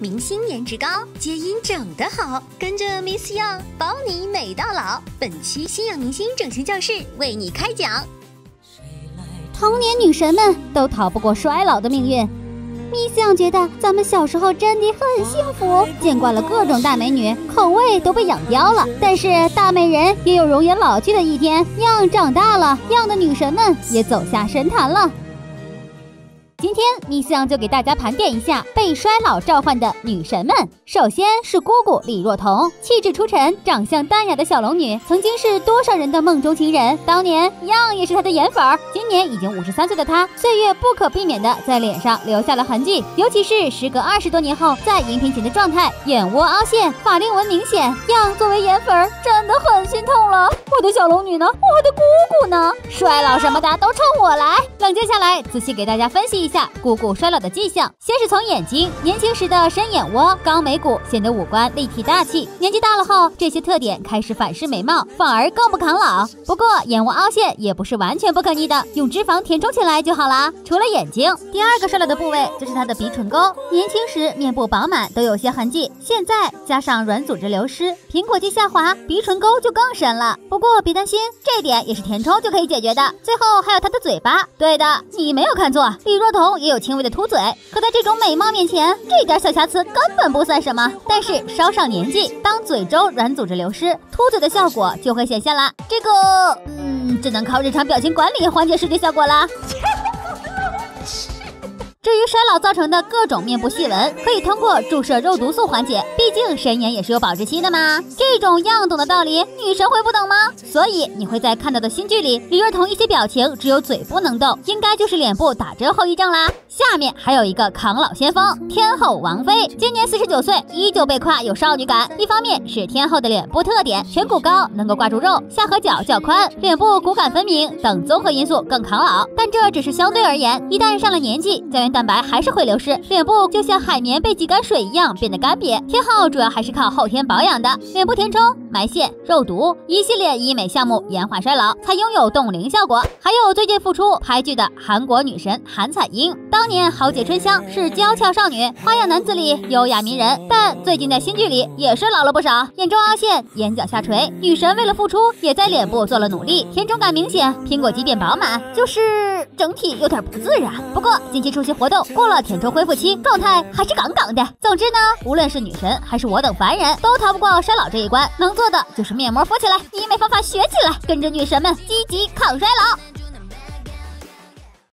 明星颜值高，皆因整得好，跟着 Miss Young 保你美到老。本期新氧明星整形教室为你开讲。童年女神们都逃不过衰老的命运。Miss Young 觉得咱们小时候真的很幸福，见惯了各种大美女，口味都被养刁了。但是大美人也有容颜老去的一天，Young 长大了，Young 的女神们也走下神坛了。今天米西就给大家盘点一下被衰老召唤的女神们。首先是姑姑李若彤，气质出尘，长相淡雅的小龙女，曾经是多少人的梦中情人。当年样也是她的颜粉儿。今年已经五十三岁的她，岁月不可避免的在脸上留下了痕迹，尤其是时隔二十多年后，在荧屏前的状态，眼窝凹陷，法令纹明显。样作为颜粉儿，真的很心痛了。我的小龙女呢？我的姑姑呢？衰老什么的都冲我来。冷静下来，仔细给大家分析一。下姑姑衰老的迹象，先是从眼睛，年轻时的深眼窝、高眉骨，显得五官立体大气；年纪大了后，这些特点开始反噬美貌，反而更不抗老。不过眼窝凹陷也不是完全不可逆的，用脂肪填充起来就好啦。除了眼睛，第二个衰老的部位就是她的鼻唇沟，年轻时面部饱满，都有些痕迹，现在加上软组织流失，苹果肌下滑，鼻唇沟就更深了。不过别担心，这点也是填充就可以解决的。最后还有她的嘴巴，对的，你没有看错，李若彤。也有轻微的凸嘴，可在这种美貌面前，这点小瑕疵根本不算什么。但是稍上年纪，当嘴周软组织流失，凸嘴的效果就会显现了。这个，嗯，只能靠日常表情管理缓解视觉效果了。至于衰老造成的各种面部细纹，可以通过注射肉毒素缓解。毕竟神颜也是有保质期的嘛。这种样懂的道理，女神会不懂吗？所以你会在看到的新剧里，李若彤一些表情只有嘴不能动，应该就是脸部打针后遗症啦。下面还有一个抗老先锋，天后王菲，今年四十九岁，依旧被夸有少女感。一方面是天后的脸部特点，颧骨高，能够挂住肉，下颌角较宽，脸部骨感分明等综合因素更抗老。但这只是相对而言，一旦上了年纪，胶原蛋白还是会流失，脸部就像海绵被挤干水一样变得干瘪。天后主要还是靠后天保养的，脸部填充、埋线、肉毒一系列医美项目延缓衰老，才拥有冻龄效果。还有最近复出拍剧的韩国女神韩彩英，当年豪杰春香是娇俏少女，花样男子里优雅迷人，但最近在新剧里也是老了不少，眼中凹陷，眼角下垂。女神为了复出，也在脸部做了努力，填充感明显，苹果肌变饱满，就是整体有点不自然。不过近期出席活动过。了填充恢复期，状态还是杠杠的。总之呢，无论是女神还是我等凡人，都逃不过衰老这一关。能做的就是面膜敷起来，医美方法学起来，跟着女神们积极抗衰老。